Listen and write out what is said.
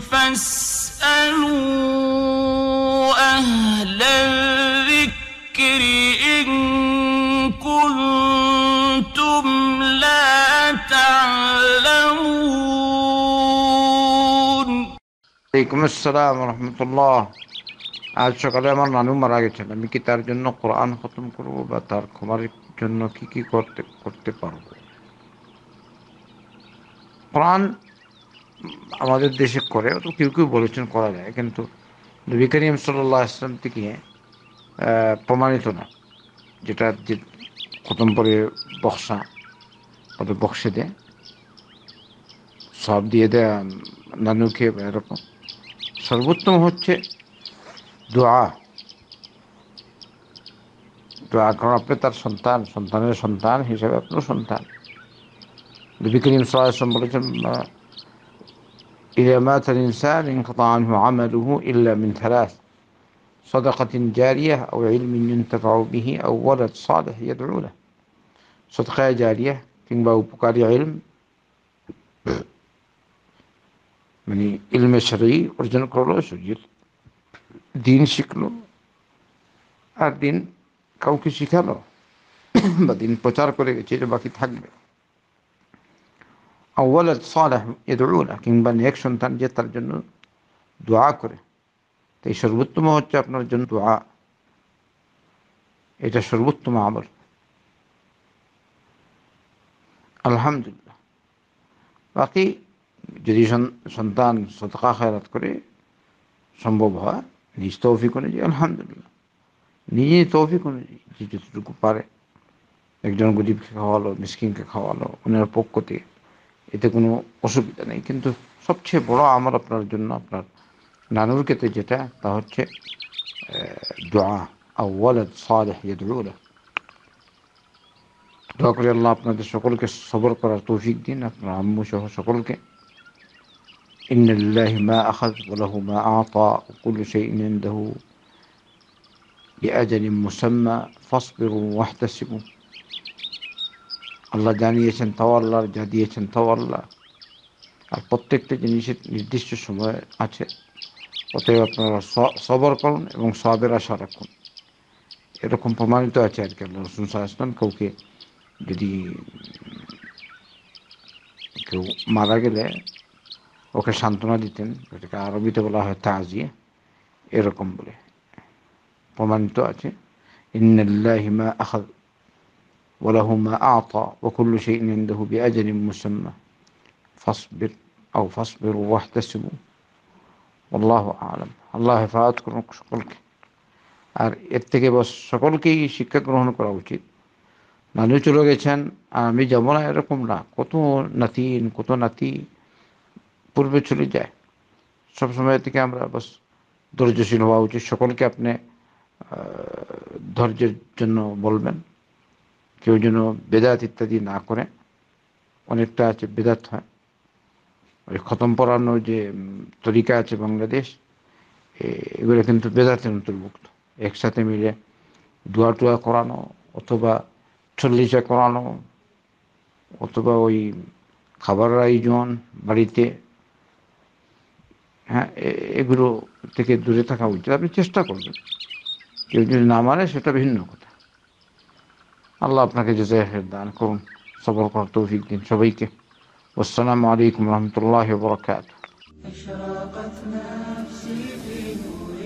فاسألوا أهل الذكر إن كنتم لا تعلمون عليكم السلام ورحمة الله আজ সকালে আমার নানু মারা গেছেন আমি কি তার জন্য কোরআন খতম করব বা তার ক্ষমার জন্য কি কি করতে করতে পারব কোরআন আমাদের দেশে করে তো কেউ কেউ বলেছেন করা যায় কিন্তু নবী করিম সাল্লাহ আসলাম থেকে প্রমাণিত না যেটা যে খতম পরে বক্সা অত বক্সে দেয় সব দিয়ে দেয় নানু খেয়ে এরকম সর্বোত্তম হচ্ছে দোয়া দোয়া কারণ আপনি তার সন্তান সন্তানের সন্তান হিসাবে আপনার সন্তান নবী করিম সাল্লাহ আসলাম বলেছেন إذا مات الإنسان انقطع عنه عمله إلا من ثلاث صدقة جارية أو علم ينتفع به أو ولد صالح يدعو له صدقة جارية কিংবা উপকারী ইলম علم ইলমে يعني علم شرعي করলো শরীর দিন শিখলো আর দিন কাউকে শিখালো বা দিন প্রচার করে গেছে যে আওয়ালাদ সালেহ এদৌলা কিংবা নেক সন্তান যে তার জন্য দোয়া করে তাই সর্বোত্তম হচ্ছে আপনার জন্য দোয়া এটা সর্বোত্তম আমল আলহামদুলিল্লাহ বাকি যদি সন্তান সদকা খেয়ারাত করে সম্ভব হয় নিজ তৌফিক অনুযায়ী আলহামদুলিল্লাহ নিজে তৌফিক অনুযায়ী যে যতটুকু পারে একজন গরিবকে খাওয়ালো মিসকিনকে খাওয়ালো ওনার পক্ষ থেকে এতে কোনো অসুবিধা নেই কিন্তু সবচেয়ে বড় আমার আপনার জন্য আপনার নানুর ক্ষেত্রে যেটা তা হচ্ছে দোয়া আউ্বালাদ সালেহ ইয়াদউলা দোয়া করে আল্লাহ আপনাদের সকলকে সবর করার তৌফিক দিন আপনার আম্মু সহ সকলকে إن لله ما أخذ وله ما أعطى وكل شيء عنده باجل مسمى فاصبروا واحتسبوا আল্লাহ জানিয়েছেন তাও আল্লাহ যা দিয়েছেন তাও আল্লাহ আর প্রত্যেকটা জিনিসের নির্দিষ্ট সময় আছে অতএব আপনারা সবর করুন এবং সবের আশা রাখুন এরকম প্রমাণিত আছে আর কি আল্লাহ রসুন সাহাশান কাউকে যদি কেউ মারা গেলে ওকে সান্ত্বনা দিতেন ওটাকে আরবিতে বলা হয় তাজিয়ে এরকম বলে প্রমাণিত আছে ইন্নাল্লাহিমা আহাদ وله ما أعطى وكل شيء عنده بأجل مسمى فاصبر أو فاصبروا واحتسبوا والله আলম আল্লাহ হেফাজত করুন সকলকে আর এর থেকে সকলকেই শিক্ষা গ্রহণ করা উচিত নানিও চলে গেছেন আর আমি যাবো না এরকম না কত নাতিন কত নাতি পূর্বে চলে যায় সব সময় থেকে আমরা বাস ধৈর্যশীল হওয়া উচিত সকলকে আপনি ধৈর্যের জন্য বলবেন কেউ যেন বেদাত ইত্যাদি না করে অনেকটা আছে বেদাত হয় ওই খতম পড়ানোর যে তরিকা আছে বাংলাদেশ এগুলো কিন্তু বেদাতের অন্তর্ভুক্ত একসাথে মিলে দোয়া টোয়া করানো অথবা চল্লিশে করানো অথবা ওই খাবার আয়োজন বাড়িতে হ্যাঁ এগুলো থেকে দূরে থাকা উচিত আপনি চেষ্টা করবেন কেউ যদি না মানে সেটা ভিন্ন الله أبنك جزاه خير دعنكم সবর করার তৌফিক দিন والسلام عليكم ورحمة الله وبركاته أشرقت نفسي في نور